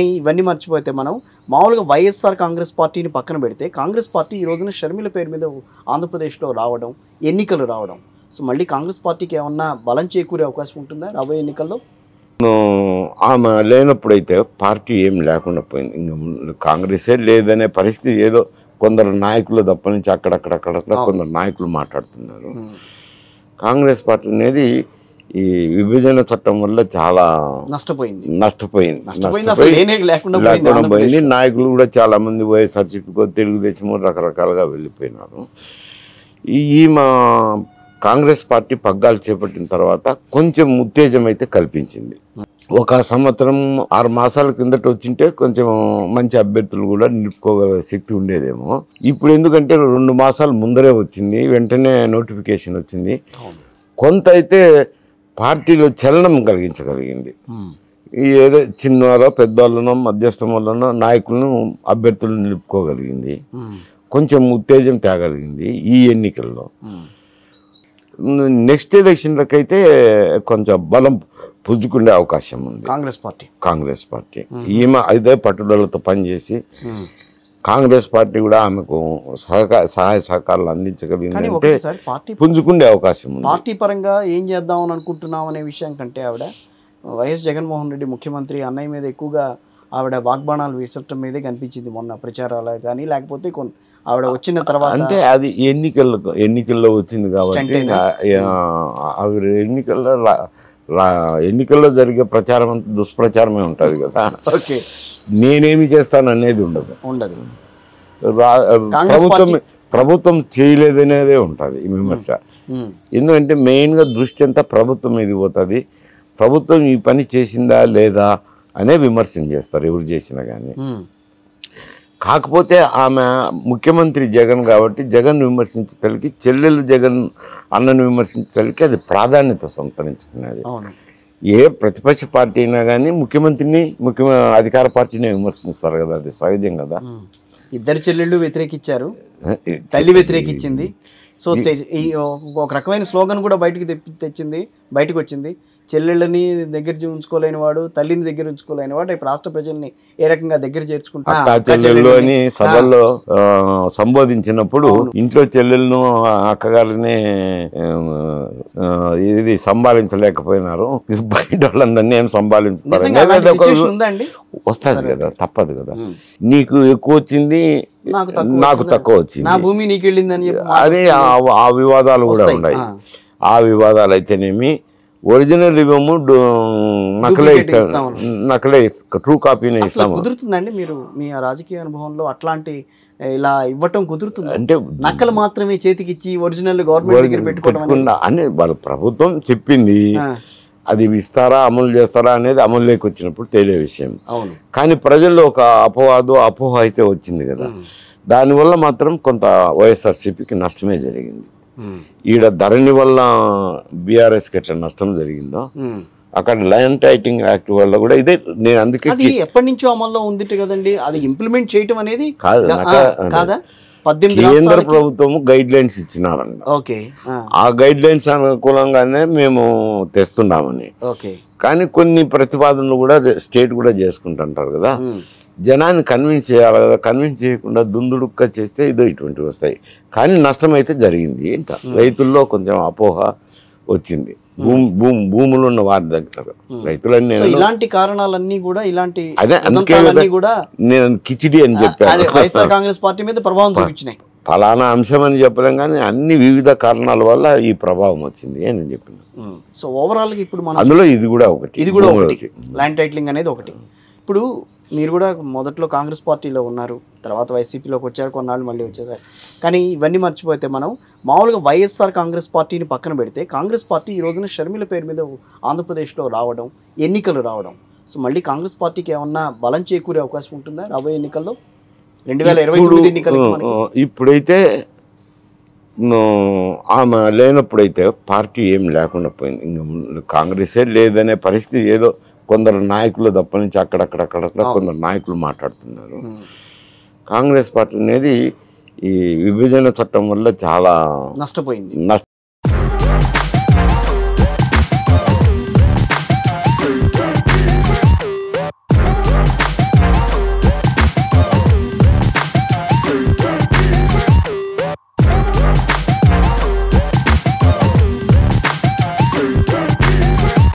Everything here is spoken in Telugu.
ఇవన్నీ మర్చిపోతే మనం మామూలుగా వైఎస్ఆర్ కాంగ్రెస్ పార్టీని పక్కన పెడితే కాంగ్రెస్ పార్టీ ఈ రోజున షర్మిల పేరు మీద ఆంధ్రప్రదేశ్లో రావడం ఎన్నికలు రావడం. సో మళ్ళీ కాంగ్రెస్ పార్టీకి ఏమన్నా బలం చేకూరే అవకాశం ఉంటుందా రాబోయే ఎన్నికల్లో? ఆమె లేనప్పుడైతే పార్టీ ఏం లేకుండా పోయింది. ఇంకా కాంగ్రెసే లేదనే పరిస్థితి ఏదో కొందరు నాయకులు తప్ప నుంచి అక్కడక్కడక్కడ కొందరు నాయకులు మాట్లాడుతున్నారు కాంగ్రెస్ పార్టీ అనేది ఈ విభజన చట్టం వల్ల చాలా నష్టపోయింది. నష్టపోయింది. లేకుండా పోయింది. నాయకులు కూడా చాలా మంది వైఎస్ఆర్సీపీకో తెలుగుదేశం రకరకాలుగా వెళ్ళిపోయినారు. ఈ ఈమె కాంగ్రెస్ పార్టీ పగ్గాలు చేపట్టిన తర్వాత కొంచెం ఉత్తేజం అయితే కల్పించింది. ఒక సంవత్సరం ఆరు మాసాల కిందట వచ్చింటే కొంచెం మంచి అభ్యర్థులు కూడా నిలుపుకోగల శక్తి ఉండేదేమో. ఇప్పుడు ఎందుకంటే రెండు మాసాలు ముందరే వచ్చింది వెంటనే నోటిఫికేషన్ వచ్చింది. కొంత అయితే పార్టీలో చలనం కలిగించగలిగింది. ఏదో చిన్నవాళ్ళో పెద్దవాళ్ళనో మధ్యస్థం వాళ్ళనో నాయకులను అభ్యర్థులను నిలుపుకోగలిగింది. కొంచెం ఉత్తేజం తేగలిగింది ఈ ఎన్నికల్లో. నెక్స్ట్ ఎలక్షన్లకైతే కొంచెం బలం పుంజుకునే అవకాశం ఉంది. కాంగ్రెస్ పార్టీ. కాంగ్రెస్ పార్టీ. ఈమె అదే పట్టుదలతో పనిచేసి. కాంగ్రెస్ పార్టీ కూడా ఆమెకు సహకార సహాయ సహకారాలు అందించగలిగిందంటే పుంజుకునే అవకాశం ఉంది పార్టీ పరంగా ఏం చేద్దామని అనుకుంటున్నాం అనే విషయం కంటే ఆవిడ వైఎస్ జగన్మోహన్ రెడ్డి ముఖ్యమంత్రి అన్నయ్య మీద ఎక్కువగా ఆవిడ వాగ్బాణాలు విసరటం మీదే కనిపించింది మొన్న ప్రచారాలు కానీ లేకపోతే కొన్ని ఆవిడ వచ్చిన తర్వాత అంటే అది ఎన్నికల్లో ఎన్నికల్లో వచ్చింది కాబట్టి Stunt అయినా? ఆ, అవి ఎన్నికల్లో ఎన్నికల్లో జరిగే ప్రచారం అంతా దుష్ప్రచారమే ఉంటుంది కదా. ఓకే. నేనేమి చేస్తాను అనేది ఉండదు. ఉండదు. ప్రభుత్వం ప్రభుత్వం చేయలేదనేదే ఉంటుంది ఈ విమర్శ. ఎందుకంటే మెయిన్గా దృష్టి అంతా ప్రభుత్వం మీద పోతుంది. ప్రభుత్వం ఈ పని చేసిందా లేదా అనే విమర్శన చేస్తారు ఎవరు చేసినా కానీ. కాకపోతే ఆమె ముఖ్యమంత్రి జగన్ కాబట్టి జగన్ విమర్శించగలిగి చెల్లెలు జగన్ అన్నను విమర్శించగలిగి అది ప్రాధాన్యత సంతరించుకునేది. ఏ ప్రతిపక్ష పార్టీ అయినా కానీ ముఖ్యమంత్రిని ముఖ్య అధికార పార్టీని విమర్శిస్తారు కదా అది సహజం కదా. ఇద్దరు చెల్లెళ్ళు వ్యతిరేకించారు తల్లి వ్యతిరేకించింది సో ఒక రకమైన స్లోగన్ కూడా బయటికి తెప్పి తెచ్చింది బయటకు వచ్చింది చెల్లెళ్ళని దగ్గర ఉంచుకోలేని వాడు తల్లిని దగ్గర ఉంచుకోలేని వాడు ఇప్పుడు రాష్ట్ర ప్రజల్ని ఏ రకంగా దగ్గర చేర్చుకుంటా అక్క చెల్లెళ్ళు అని సభల్లో సంబోధించినప్పుడు ఇంట్లో చెల్లెలను అక్కగారిని ఇది సంభాళించలేకపోయినారు బయట వాళ్ళందరినీ ఏం సంభాళించుతారు వస్తుంది కదా తప్పదు కదా. నీకు ఎక్కువ వచ్చింది నాకు తక్కువ వచ్చిందా? నా భూమి నీకు వెళ్ళిందని చెప్పి అదే ఆ- వివాదాలు కూడా. ఉన్నాయి. ఆ వివాదాలు అయితేనేమి ఒరిజినల్ ఇవ్వము నకలే ఇస్తాము. నకలే ట్రూ కాపీనే ఇస్తాము. కుదురుతుందండి మీరు మీ రాజకీయ అనుభవంలో అట్లాంటి ఇలా ఇవ్వటం కుదురుతుంది? అంటే నక్కలు మాత్రమే చేతికిచ్చి ఒరిజినల్ గవర్నమెంట్ దగ్గర పెట్టుకున్నా అని వాళ్ళ ప్రభుత్వం చెప్పింది. అది ఇస్తారా అమలు చేస్తారా అనేది అమలులోకి వచ్చినప్పుడు తెలియ విషయం. అవును. కానీ ప్రజల్లో ఒక అపవాదు అపోహ అయితే వచ్చింది కదా. దానివల్ల మాత్రం కొంత వైఎస్ఆర్సీపీకి నష్టమే జరిగింది. ఈడ ధరణి వల్ల బీఆర్ఎస్కి ఎట్లా నష్టం జరిగిందో. అక్కడ ల్యాండ్ టైటింగ్ యాక్ట్ వల్ల కూడా ఇదే నేను అందుకే అది ఎప్పటి నుంచో అమల్లో ఉంది కదండి. అది ఇంప్లిమెంట్ చేయటం అనేది కాదు కాదా? కేంద్ర రాష్ట్రాలకి ప్రభుత్వం గైడ్ లైన్స్ ఇచ్చినారంట ఓకే ఆ, గైడ్ లైన్స్ అనుకూలంగానే మేము తెస్తున్నామని. ఓకే. కానీ కొన్ని ప్రతిపాదనలు కూడా స్టేట్ కూడా చేసుకుంటుంటారు కదా. జనాన్ని కన్విన్స్ చేయాలి కదా కన్విన్స్ చేయకుండా దుందుడుక్క చేస్తే ఇదో ఇటువంటివి వస్తాయి. కానీ నష్టం అయితే జరిగింది ఇంకా రైతుల్లో కొంచెం అపోహ వచ్చింది. భూమి భూమి భూములు ఉన్న వారి దగ్గర. రైతులన్నీ ఇలాంటి కారణాలన్నీ కూడా ఇలాంటి అదే అందుకే కూడా నేను కిచిడి అని చెప్పాను. వైఎస్ఆర్ కాంగ్రెస్ పార్టీ మీద ప్రభావం చూపించినాయి. ఫలానా అంశం అని చెప్పలేం కానీ అన్ని వివిధ కారణాల వల్ల ఈ ప్రభావం వచ్చింది అని నేను చెప్పిన. సో ఓవరాల్గా ఇప్పుడు మనం అందులో ఇది కూడా ఒకటి. ఇది కూడా ఒకటి. ల్యాండ్ టైటిలింగ్ అనేది ఒకటి. ఇప్పుడు మీరు కూడా మొదట్లో కాంగ్రెస్ పార్టీలో ఉన్నారు తర్వాత వైసీపీలోకి వచ్చారు కొన్నాళ్ళు మళ్ళీ వచ్చారు కానీ ఇవన్నీ మర్చిపోతే మనం మామూలుగా వైఎస్ఆర్ కాంగ్రెస్ పార్టీని పక్కన పెడితే కాంగ్రెస్ పార్టీ ఈ రోజున షర్మిల పేరు మీద ఆంధ్రప్రదేశ్లో రావడం ఎన్నికలు రావడం. సో మళ్ళీ కాంగ్రెస్ పార్టీకి ఏమన్నా బలం చేకూరే అవకాశం ఉంటుందా రాబోయే ఎన్నికల్లో? రెండు వేల ఇరవై తొమ్మిది ఆ, ఇప్పుడైతే ఆమె లేనప్పుడైతే పార్టీ ఏం లేకుండా పోయింది. ఇంకా కాంగ్రెసే లేదనే పరిస్థితి ఏదో కొందరు నాయకులు తప్ప నుంచి అక్కడక్కడక్కడ కొందరు నాయకులు మాట్లాడుతున్నారు. కాంగ్రెస్ పార్టీ అనేది ఈ విభజన చట్టం వల్ల చాలా నష్టపోయింది. నష్ట